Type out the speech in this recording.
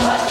Let's go.